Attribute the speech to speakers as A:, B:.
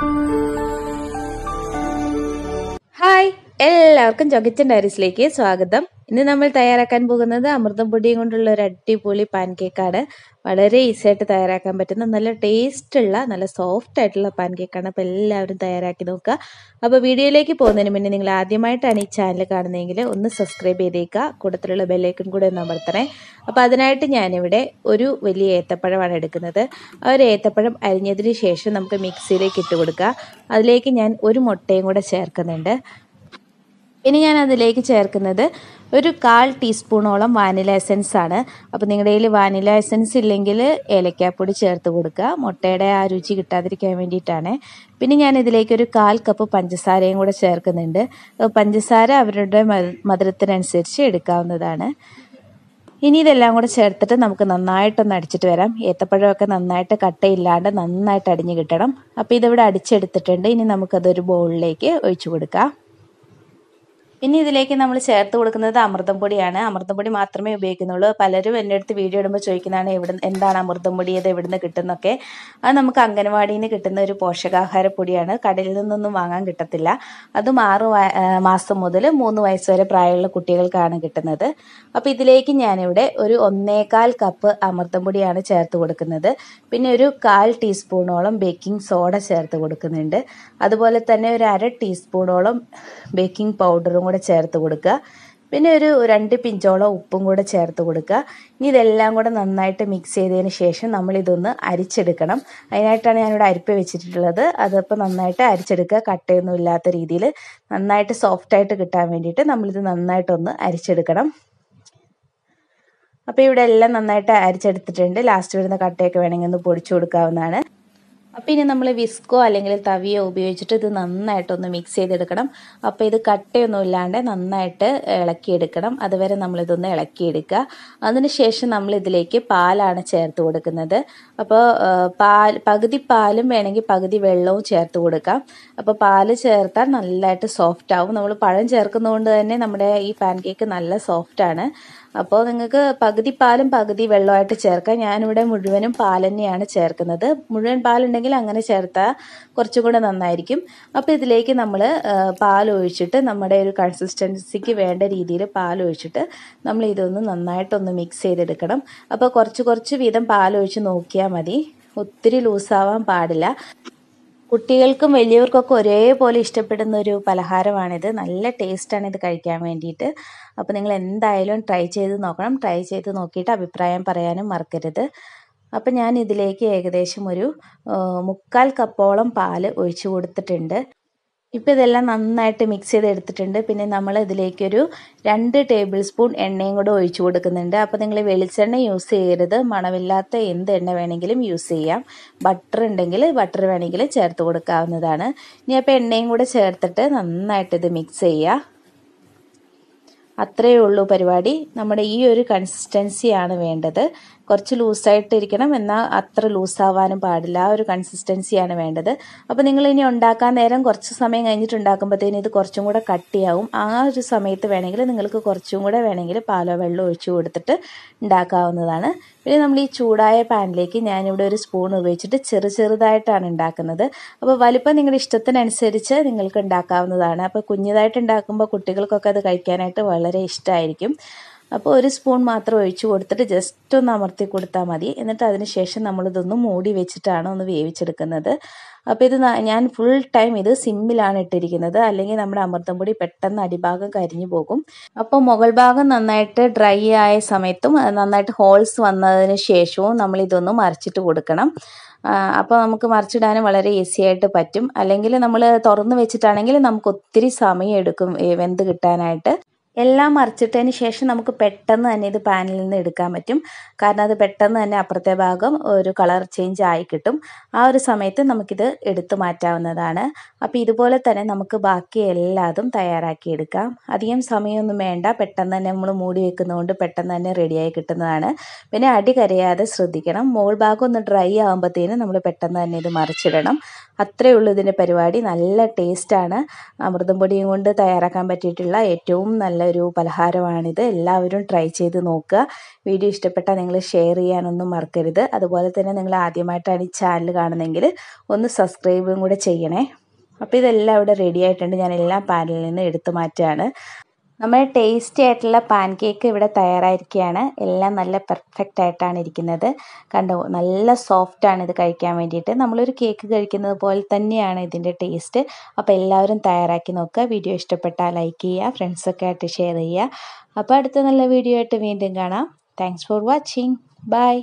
A: Thank you. എല്ലാവർക്കും ജോഗിച്ചൻ ഡയറീസിലേക്ക് സ്വാഗതം. ഇന്ന് നമ്മൾ തയ്യാറാക്കാൻ പോകുന്നത് അമൃതം പൊടിയും കൊണ്ടുള്ള ഒരു അടിപൊളി പാൻകേക്കാണ്. വളരെ ഈസി ആയിട്ട് തയ്യാറാക്കാൻ പറ്റുന്ന നല്ല ടേസ്റ്റ് ഉള്ള നല്ല സോഫ്റ്റ് ആയിട്ടുള്ള പാൻകേക്കാണ് അപ്പോൾ എല്ലാവരും തയ്യാറാക്കി നോക്കുക. അപ്പോൾ വീഡിയോയിലേക്ക് പോകുന്നതിന് മുന്നേ നിങ്ങൾ ആദ്യമായിട്ടാണ് ഈ ചാനൽ കാണുന്നതെങ്കിൽ ഒന്ന് സബ്സ്ക്രൈബ് ചെയ്തേക്കുക. കൂട്ടത്തിലുള്ള ബെല്ലൈക്കൺ കൂടെ ഒന്ന് അമർത്തണേ. അപ്പോൾ അതിനായിട്ട് ഞാനിവിടെ ഒരു വലിയ ഏത്തപ്പഴമാണ് എടുക്കുന്നത്. ആ ഒരു ഏത്തപ്പഴം അരിഞ്ഞതിന് ശേഷം നമുക്ക് മിക്സിയിലേക്ക് ഇട്ട് കൊടുക്കുക. അതിലേക്ക് ഞാൻ ഒരു മുട്ടയും കൂടെ ചേർക്കുന്നുണ്ട്. ഇനി ഞാൻ അതിലേക്ക് ചേർക്കുന്നത് ഒരു കാൽ ടീസ്പൂണോളം വാനില എസൻസ് ആണ്. അപ്പോൾ നിങ്ങളുടെ കയ്യിൽ വാനില എസൻസ് ഇല്ലെങ്കിൽ ഏലക്കാപ്പൊടി ചേർത്ത് കൊടുക്കുക. മുട്ടയുടെ ആ രുചി കിട്ടാതിരിക്കാൻ വേണ്ടിയിട്ടാണ്. പിന്നെ ഞാൻ ഇതിലേക്ക് ഒരു കാൽ കപ്പ് പഞ്ചസാരയും കൂടെ ചേർക്കുന്നുണ്ട്. പഞ്ചസാര അവരുടെ മധുരത്തിനനുസരിച്ച് എടുക്കാവുന്നതാണ്. ഇനി ഇതെല്ലാം കൂടെ ചേർത്തിട്ട് നമുക്ക് നന്നായിട്ടൊന്ന് അടിച്ചിട്ട് വരാം. ഏത്തപ്പഴമൊക്കെ നന്നായിട്ട് കട്ടയില്ലാണ്ട് നന്നായിട്ട് അടിഞ്ഞ് കിട്ടണം. അപ്പോൾ ഇതിവിടെ അടിച്ചെടുത്തിട്ടുണ്ട്. ഇനി നമുക്കതൊരു ബൗളിലേക്ക് ഒഴിച്ചു കൊടുക്കാം. ഇനി ഇതിലേക്ക് നമ്മൾ ചേർത്ത് കൊടുക്കുന്നത് അമൃതം പൊടിയാണ്. അമൃതം പൊടി മാത്രമേ ഉപയോഗിക്കുന്നുള്ളൂ. പലരും എന്റെ അടുത്ത് വീഡിയോ ഇടുമ്പോൾ ചോദിക്കുന്നതാണ് എവിടെ എന്താണ് അമൃതം പൊടി? അത് എവിടുന്ന് കിട്ടുന്നൊക്കെ? അത് നമുക്ക് അംഗനവാടിയിൽ നിന്ന് കിട്ടുന്ന ഒരു പോഷകാഹാര പൊടിയാണ്. കടയിൽ നിന്നൊന്നും വാങ്ങാൻ കിട്ടത്തില്ല. അതും ആറ് മാസം മുതൽ മൂന്ന് വയസ്സ് വരെ പ്രായമുള്ള കുട്ടികൾക്കാണ് കിട്ടുന്നത്. അപ്പോൾ ഇതിലേക്ക് ഞാനിവിടെ ഒരു ഒന്നേകാൽ കപ്പ് അമൃതം പൊടിയാണ് ചേർത്ത് കൊടുക്കുന്നത്. പിന്നെ ഒരു കാൽ ടീസ്പൂണോളം ബേക്കിംഗ് സോഡ ചേർത്ത് കൊടുക്കുന്നുണ്ട്. അതുപോലെ തന്നെ ഒരു അര ടീസ്പൂണോളം ബേക്കിംഗ് പൗഡറും കൂടെ ചേർത്ത് കൊടുക്കുക. പിന്നെ ഒരു രണ്ട് പിഞ്ചോളം ഉപ്പും കൂടെ ചേർത്ത് കൊടുക്കുക. ഇനി ഇതെല്ലാം കൂടെ നന്നായിട്ട് മിക്സ് ചെയ്തതിന് ശേഷം നമ്മൾ ഇതൊന്ന് അരിച്ചെടുക്കണം. അതിനായിട്ടാണ് ഞാനിവിടെ അരിപ്പ് വെച്ചിട്ടുള്ളത്. അതപ്പോൾ നന്നായിട്ട് അരിച്ചെടുക്കുക. കട്ടയൊന്നും ഇല്ലാത്ത രീതിയിൽ നന്നായിട്ട് സോഫ്റ്റായിട്ട് കിട്ടാൻ വേണ്ടിയിട്ട് നമ്മളിത് നന്നായിട്ടൊന്ന് അരിച്ചെടുക്കണം. അപ്പോൾ ഇവിടെ എല്ലാം നന്നായിട്ട് അരിച്ചെടുത്തിട്ടുണ്ട്. ലാസ്റ്റ് വരുന്ന കട്ടയൊക്കെ വേണമെങ്കിൽ ഒന്ന് പൊടിച്ചു കൊടുക്കാവുന്നതാണ്. അപ്പോൾ ഇനി നമ്മൾ വിസ്കോ അല്ലെങ്കിൽ തവിയോ ഉപയോഗിച്ചിട്ട് ഇത് നന്നായിട്ടൊന്ന് മിക്സ് ചെയ്തെടുക്കണം. അപ്പോൾ ഇത് കട്ടയൊന്നും ഇല്ലാണ്ട് നന്നായിട്ട് ഇളക്കിയെടുക്കണം. അതുവരെ നമ്മളിതൊന്ന് ഇളക്കിയെടുക്കുക. അതിനുശേഷം നമ്മൾ ഇതിലേക്ക് പാലാണ് ചേർത്ത് കൊടുക്കുന്നത്. അപ്പോൾ പാൽ പകുതി പാലും വേണമെങ്കിൽ പകുതി വെള്ളവും ചേർത്ത് കൊടുക്കാം. അപ്പോൾ പാൽ ചേർത്താൽ നല്ലതായിട്ട് സോഫ്റ്റ് ആവും. നമ്മൾ പഴം ചേർക്കുന്നതുകൊണ്ട് തന്നെ നമ്മുടെ ഈ പാൻ കേക്ക് നല്ല സോഫ്റ്റ് ആണ്. അപ്പോൾ നിങ്ങൾക്ക് പകുതി പാലും പകുതി വെള്ളമായിട്ട് ചേർക്കാം. ഞാനിവിടെ മുഴുവനും പാൽ തന്നെയാണ് ചേർക്കുന്നത്. മുഴുവൻ പാലുണ്ടെങ്കിൽ അങ്ങനെ ചേർത്താൽ കുറച്ചും കൂടെ നന്നായിരിക്കും. അപ്പോൾ ഇതിലേക്ക് നമ്മൾ പാൽ ഒഴിച്ചിട്ട് നമ്മുടെ ഒരു കൺസിസ്റ്റൻസിക്ക് വേണ്ട രീതിയിൽ പാൽ ഒഴിച്ചിട്ട് നമ്മൾ ഇതൊന്ന് നന്നായിട്ടൊന്ന് മിക്സ് ചെയ്തെടുക്കണം. അപ്പോൾ കുറച്ച് കുറച്ച് വീതം പാൽ ഒഴിച്ച് നോക്കിയാൽ മതി. ഒത്തിരി ലൂസാവാൻ പാടില്ല. കുട്ടികൾക്കും വലിയവർക്കൊക്കെ ഒരേപോലെ ഇഷ്ടപ്പെടുന്ന ഒരു പലഹാരമാണിത്. നല്ല ടേസ്റ്റാണ് ഇത് കഴിക്കാൻ വേണ്ടിയിട്ട്. അപ്പോൾ നിങ്ങൾ എന്തായാലും ട്രൈ ചെയ്ത് നോക്കണം. ട്രൈ ചെയ്ത് നോക്കിയിട്ട് അഭിപ്രായം പറയാനും മറക്കരുത്. അപ്പം ഞാൻ ഇതിലേക്ക് ഏകദേശം ഒരു മുക്കാൽ കപ്പോളം പാൽ ഒഴിച്ചു കൊടുത്തിട്ടുണ്ട്. ഇപ്പോൾ ഇതെല്ലാം നന്നായിട്ട് മിക്സ് ചെയ്ത് എടുത്തിട്ടുണ്ട് പിന്നെ നമ്മൾ ഇതിലേക്കൊരു രണ്ട് ടേബിൾ സ്പൂൺ എണ്ണയും കൂടെ ഒഴിച്ചു കൊടുക്കുന്നുണ്ട്. അപ്പോൾ നിങ്ങൾ വെളിച്ചെണ്ണ യൂസ് ചെയ്യരുത്. മണമില്ലാത്ത എന്ത് എണ്ണ വേണമെങ്കിലും യൂസ് ചെയ്യാം. ബട്ടർ ഉണ്ടെങ്കിൽ ബട്ടർ വേണമെങ്കിൽ ചേർത്ത് കൊടുക്കാവുന്നതാണ്. ഇനി അപ്പോൾ എണ്ണയും കൂടെ ചേർത്തിട്ട് നന്നായിട്ട് ഇത് മിക്സ് ചെയ്യുക. അത്രയേ ഉള്ളൂ പരിപാടി. നമ്മുടെ ഈ ഒരു കൺസിസ്റ്റൻസി ആണ് വേണ്ടത്. കുറച്ച് ലൂസായിട്ട് ഇരിക്കണം എന്നാൽ അത്ര ലൂസാവാനും പാടില്ല. ആ ഒരു കൺസിസ്റ്റൻസിയാണ് വേണ്ടത്. അപ്പോൾ നിങ്ങൾ ഇനി ഉണ്ടാക്കാൻ നേരം കുറച്ച് സമയം കഴിഞ്ഞിട്ട് ഉണ്ടാക്കുമ്പോഴത്തേന് ഇത് കുറച്ചും കൂടെ കട്ടിയാവും. ആ ഒരു സമയത്ത് വേണമെങ്കിൽ നിങ്ങൾക്ക് കുറച്ചും കൂടെ വേണമെങ്കിൽ പാലോ വെള്ളം ഒഴിച്ചു കൊടുത്തിട്ട് ഉണ്ടാക്കാവുന്നതാണ്. പിന്നെ നമ്മൾ ഈ ചൂടായ പാനിലേക്ക് ഞാനിവിടെ ഒരു സ്പൂൺ ഉപയോഗിച്ചിട്ട് ചെറു ചെറുതായിട്ടാണ് ഉണ്ടാക്കുന്നത്. അപ്പോൾ വലിപ്പം നിങ്ങളുടെ ഇഷ്ടത്തിനനുസരിച്ച് നിങ്ങൾക്ക് ഉണ്ടാക്കാവുന്നതാണ്. അപ്പോൾ കുഞ്ഞതായിട്ട് ഉണ്ടാക്കുമ്പോൾ കുട്ടികൾക്കൊക്കെ അത് കഴിക്കാനായിട്ട് വളരെ ഇഷ്ടമായിരിക്കും അപ്പോൾ ഒരു സ്പൂൺ മാത്രം ഒഴിച്ചു കൊടുത്തിട്ട് ജസ്റ്റ് ഒന്ന് അമർത്തി കൊടുത്താൽ മതി. എന്നിട്ട് അതിന് ശേഷം നമ്മളിതൊന്ന് മൂടി വെച്ചിട്ടാണ് ഒന്ന് വേവിച്ചെടുക്കുന്നത്. അപ്പോൾ ഇത് ഞാൻ ഫുൾ ടൈം ഇത് സിമ്മിലാണ് ഇട്ടിരിക്കുന്നത്. അല്ലെങ്കിൽ നമ്മുടെ അമൃതം പൊടി പെട്ടെന്ന് അടിഭാഗം കരിഞ്ഞു പോകും. അപ്പോൾ മുകൾ ഭാഗം നന്നായിട്ട് ഡ്രൈ ആയ സമയത്തും നന്നായിട്ട് ഹോൾസ് വന്നതിന് ശേഷവും നമ്മൾ ഇതൊന്ന് മറിച്ചിട്ട് കൊടുക്കണം. അപ്പോൾ നമുക്ക് മറിച്ചിടാനും വളരെ ഈസി ആയിട്ട് പറ്റും. അല്ലെങ്കിൽ നമ്മൾ തുറന്ന് വെച്ചിട്ടാണെങ്കിൽ നമുക്ക് ഒത്തിരി സമയം എടുക്കും വെന്ത് കിട്ടാനായിട്ട്. എല്ലാം മറിച്ചിട്ടതിന് ശേഷം നമുക്ക് പെട്ടെന്ന് തന്നെ ഇത് പാനിൽ നിന്ന് എടുക്കാൻ പറ്റും. കാരണം അത് പെട്ടെന്ന് തന്നെ അപ്പുറത്തെ ഭാഗം ഒരു കളർ ചേഞ്ച് ആയി കിട്ടും. ആ ഒരു സമയത്ത് നമുക്കിത് എടുത്തു മാറ്റാവുന്നതാണ്. അപ്പോൾ ഇതുപോലെ തന്നെ നമുക്ക് ബാക്കി എല്ലാതും തയ്യാറാക്കിയെടുക്കാം അധികം സമയമൊന്നും വേണ്ട. പെട്ടെന്ന് തന്നെ നമ്മൾ മൂടി വെക്കുന്നതുകൊണ്ട് പെട്ടെന്ന് തന്നെ റെഡിയായി കിട്ടുന്നതാണ്. പിന്നെ അടി കരയാതെ ശ്രദ്ധിക്കണം. മോൾ ഭാഗം ഒന്ന് ഡ്രൈ ആകുമ്പോഴത്തേനും നമ്മൾ പെട്ടെന്ന് തന്നെ ഇത് മറിച്ചിടണം. അത്രയേ ഉള്ളൂ ഇതിന്റെ പരിപാടി. നല്ല ടേസ്റ്റാണ് അമൃതം പൊടിയും കൊണ്ട് തയ്യാറാക്കാൻ പറ്റിയിട്ടുള്ള ഏറ്റവും നല്ല നല്ലൊരു പലഹാരമാണിത്. എല്ലാവരും ട്രൈ ചെയ്ത് നോക്കുക. വീഡിയോ ഇഷ്ടപ്പെട്ടാൽ നിങ്ങൾ ഷെയർ ചെയ്യാനൊന്നും മറക്കരുത്. അതുപോലെ തന്നെ നിങ്ങൾ ആദ്യമായിട്ടാണ് ഈ ചാനൽ കാണുന്നതെങ്കിൽ ഒന്ന് സബ്സ്ക്രൈബും കൂടെ ചെയ്യണേ. അപ്പോൾ ഇതെല്ലാം ഇവിടെ റെഡി ആയിട്ടുണ്ട്. ഞാൻ എല്ലാം പാനിൽ നിന്ന് എടുത്തു മാറ്റുകയാണ്. നമ്മുടെ ടേസ്റ്റി ആയിട്ടുള്ള പാൻ കേക്ക് ഇവിടെ തയ്യാറായിരിക്കുകയാണ്. എല്ലാം നല്ല പെർഫെക്റ്റ് ആയിട്ടാണ് ഇരിക്കുന്നത്. കണ്ടോ നല്ല സോഫ്റ്റ് ആണ് ഇത് കഴിക്കാൻ വേണ്ടിയിട്ട്. നമ്മളൊരു കേക്ക് കഴിക്കുന്നത് പോലെ തന്നെയാണ് ഇതിന്റെ ടേസ്റ്റ് അപ്പോൾ എല്ലാവരും തയ്യാറാക്കി നോക്കുക. വീഡിയോ ഇഷ്ടപ്പെട്ടാൽ ലൈക്ക് ചെയ്യുക ഫ്രണ്ട്സൊക്കെ ആയിട്ട് ഷെയർ ചെയ്യുക. അപ്പോൾ അടുത്ത നല്ല വീഡിയോ ആയിട്ട് വീണ്ടും കാണാം. Thanks for watching bye